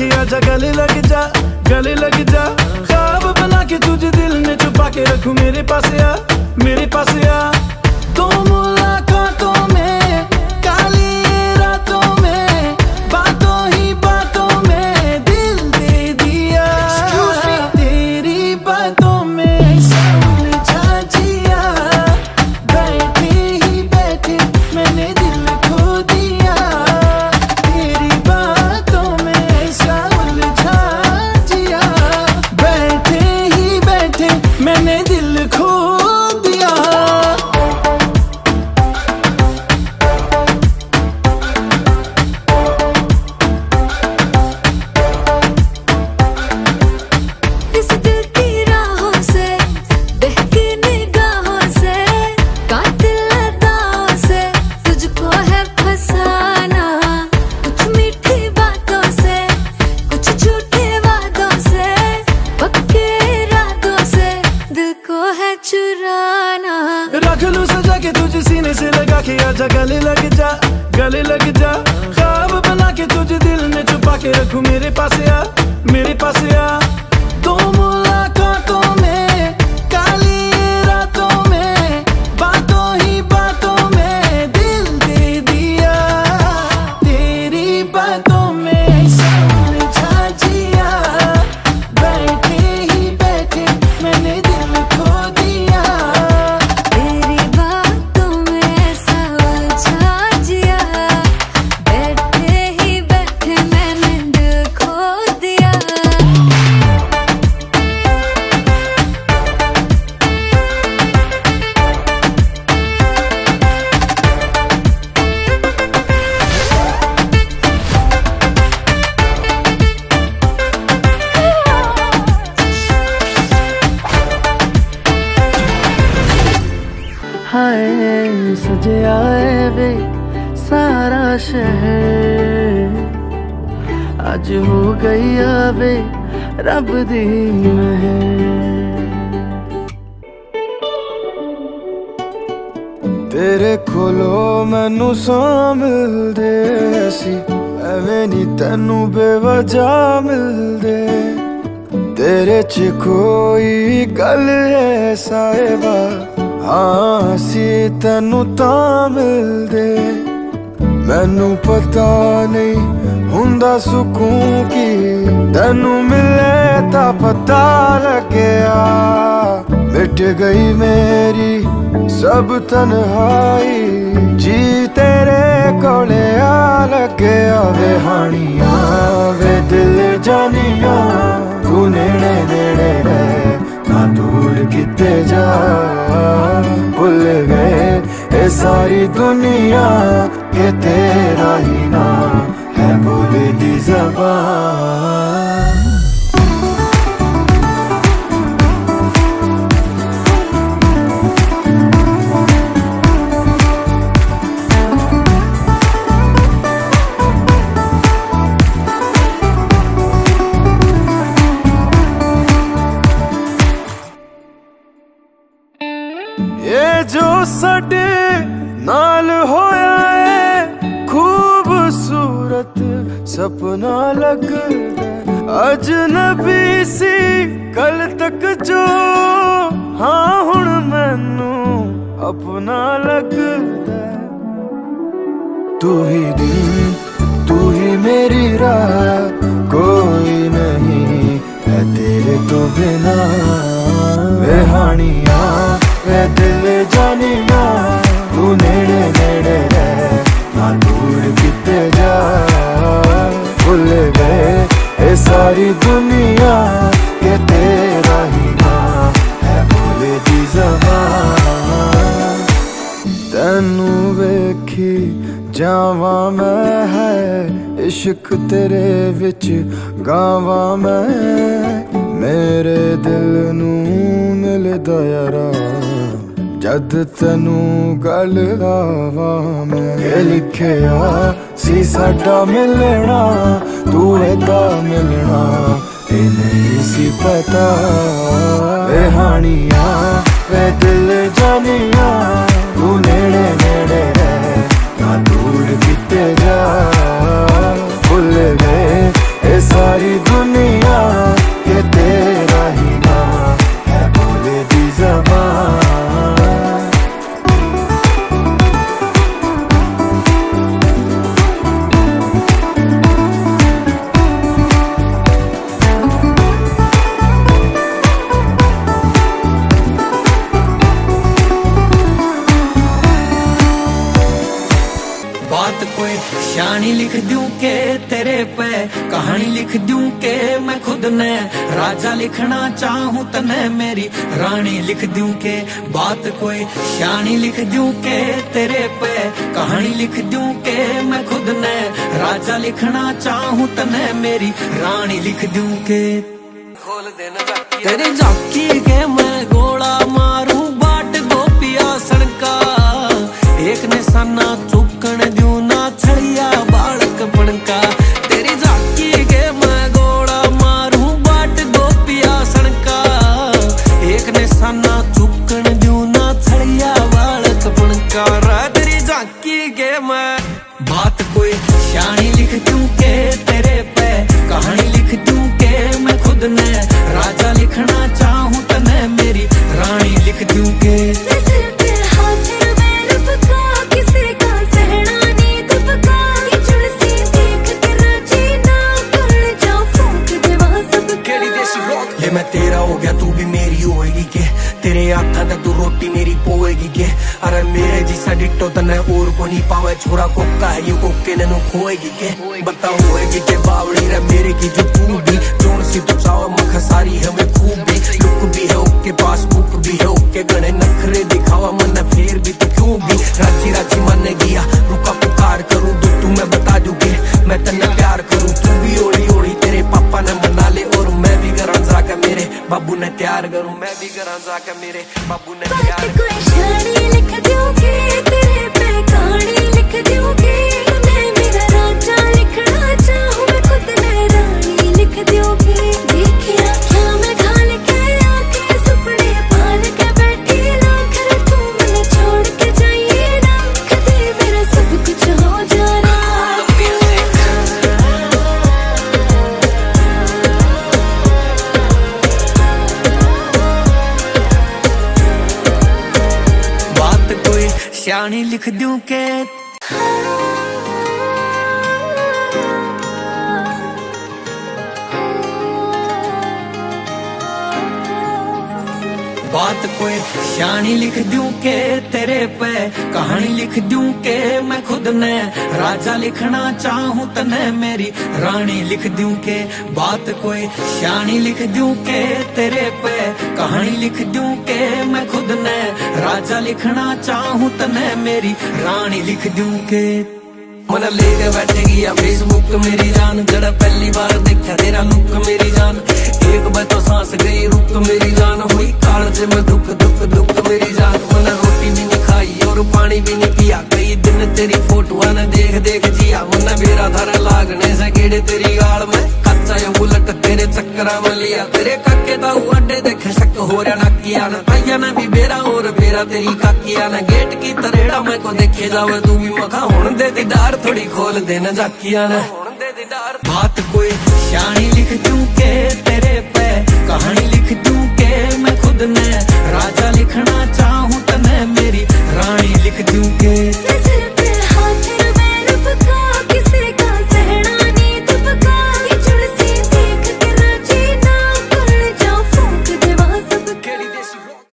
के आजा गले लग जा, गले लग जा। खाब बना के तुझे दिल में छुपा के रखू, मेरे पास आ, मेरे पास आ। तो मुलाकातों गले लग जा। खाब बना के तुझे दिल में छुपा के रखू। मेरे पास आ, मेरे पास आ। हाय सजे आए वे सारा शहर आज हो गई आवे रब दी महर ਤੇਰੇ ਕੋਲੋਂ ਮੈਨੂੰ ਸਾਂ ਮਿਲਦੇ ਸੀ ਐਵੇਂ ਨਹੀਂ ਤੈਨੂੰ ਬੇਵਜ੍ਹਾ ਮਿਲਦੇ ਤੇਰੇ ਚ ਕੋਈ ਗੱਲ ਹੈ ਸਾਹਿਬਾ ਹਾਂ ਸੀ ਤੈਨੂੰ ਤਾਂ ਮਿਲਦੇ। ਮੈਨੂੰ ਪਤਾ ਨਹੀਂ ਹੁੰਦਾ ਸਕੂਨ ਕੀ। ਤੈਨੂੰ ਮਿਲੇ ਤਾਂ ਪਤਾ ਲੱਗਿਆ। ਮਿਟ ਗਈ ਮੇਰੀ ਸਭ ਤਨਹਾਈ। ਜੀ ਤੇਰੇ ਕੋਲੇ ਆ ਲੱਗਿਆ ਵੇ ਹਾਣੀਆਂ, ਵੇ ਦਿਲ ਜਾਨੀਆਂ। ਤੂੰ ਨੇੜੇ ਨੇੜੇ ਰਹਿ, ਨਾ ਦੂਰ ਕਿਤੇ ਜਾ। सारी दुनिया ये तेरा ही नाम है बोले दी जबान। ਸਾਡੇ ਨਾਲ ਹੋਇਆ ਏ। ਖੂਬਸੂਰਤ ਸੁਪਨਾ ਲੱਗਦਾ ਅਜਨਬੀ ਸੀ ਕੱਲ ਤੱਕ ਜੋ। ਹਾਂ, ਹੁਣ ਮੈਨੂੰ ਆਪਣਾ ਲੱਗਦਾ ਤੂੰ ਹੀ ਦਿਨ ਤੂੰ ਹੀ ਮੇਰੀ ਰਾਹ। ਕੋਈ ਨਹੀਂ ਹੈ ਤੇਰੇ ਤੋਂ ਬਿਨਾ। ਵੇ ਹਾਣੀਆਂ ਵੇਖੀ ਜਾਵਾਂ ਮੈਂ ਹੈ ਇਸ਼ਕ ਤੇਰੇ ਵਿੱਚ, ਗਾਵਾਂ ਮੈਂ ਮੇਰੇ ਦਿਲ ਨੂੰ ਮਿਲਦਾ ਯਾਰਾ। ਜਦ ਤੈਨੂੰ ਗੱਲ ਲਾਵਾਂ ਮੈਂ ਲਿਖਿਆ ਸੀ ਸਾਡਾ ਮਿਲਣਾ, ਤੂੰ ਏਦਾਂ ਮਿਲਣਾ ਇਹ ਨਹੀਂ ਸੀ ਪਤਾ। ਵੇ ਹਾਣੀਆਂ ਵੇ ਦਿਲ ਜਾਨੀਆਂ, ਤੂੰ da ने राजा लिखना चाहूँ तने मेरी रानी लिख दूँ के बात कोई शानी लिख दूँ के तेरे पे कहानी लिख दूँ के मैं खुद ने राजा लिखना चाहूँ तने मेरी रानी लिख दूँ के। खोल देना तेरे जाकी के मैं गोला मारूं तेरी गेम मैं। बात कोई शानी लिख दूँ के तेरे पे, कहानी लिख दूँ के मैं खुद ने। राजा लिखना चाहूँ तने मेरी रानी लिख दूँ के डिट्टो तने और को नहीं पावे, छोरा कोका है, ये कोके ने नु खोएगी के? बताओ होएगी के बावड़ी रे मेरे की जो तू ने तैयार करूँ मैं भी करा जाके मेरे बाबू ने प्यार कोई शानी लिख दूँगी तेरे पे कहानी लिख दूँगी सियानी लिख दूँ के बात कोई शानी लिख दूँ के तेरे पे? कहानी लिख दूँ के मैं खुद ने? राजा लिखना चाहूँ तने मेरी रानी लिख दूँ के? बात कोई शानी लिख दूँ के तेरे पे? कहानी लिख दूँ के मैं खुद ने? राजा लिखना चाहूँ तने मेरी रानी लिख दूँ के? मन लेके बैठेगी या फेसबुक मेरी जान। जरा पहली बार देखा तेरा लुक मेरी जान। एक बार तो सांस गई कालज में दुख दुख दुख मेरी जान मन रोटी भी नहीं खाई और पानी भी नहीं पिया कई दिन तेरी फोटो ने देख देख जिया मन मेरा धर लागने से गेड़े तेरी गाल में कच्चा ये बुलट तेरे चक्करा में लिया तेरे काके दा अड्डे देख शक हो रहा नकिया ना भैया ने भी बेरा और बेरा तेरी काकिया ने गेट की तरेड़ा मैं को देखे जावे तू भी मखा हुन दे दी डार थोड़ी खोल दे न जाकिया ने बात कोई शानी लिख दूं के तेरे पे कहानी लिख